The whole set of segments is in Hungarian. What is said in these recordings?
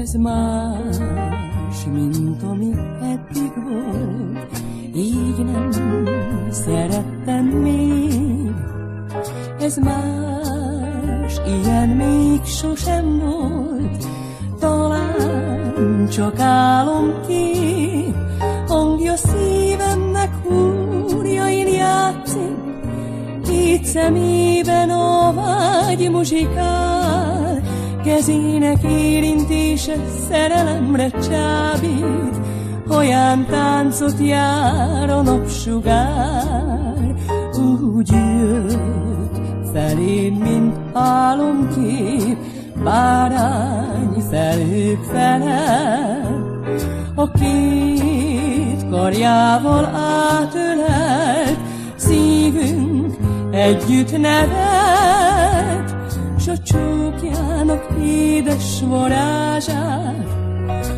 Ez más, mint ami eddig volt, így nem szerettem még. Ez más, ilyen még sosem volt, talán csak álomkép, hangja szívemnek húrjain játszik, két szemében a vágy muzsikál, kezének érintése szerelemre csábít, olyan táncot jár a napsugár, úgy jött felém, mint álomkép, bárány felők felel, a két karjával átölelt, szívünk együtt nevet, s a csókjának édes varázsát,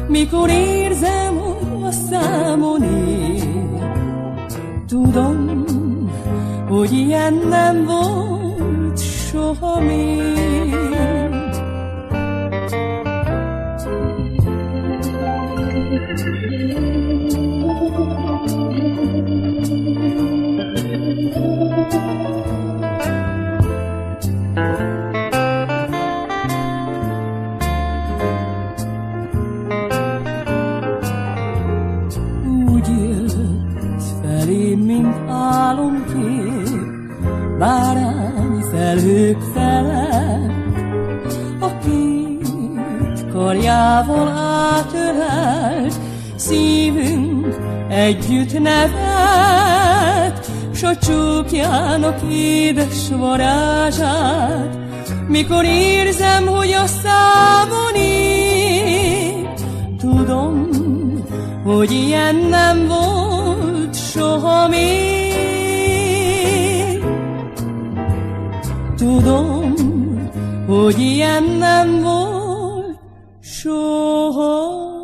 mikor érzem, hogy a számon ér. Tudom, hogy ilyen nem volt soha még. Úgy bárány felhők felett, a két karjával átölelt, szívünk együtt nevet, s a csókjának édes varázsát, mikor érzem, hogy a számon tudom, hogy ilyen nem volt soha még. tudom, hogy ilyen nem volt soha.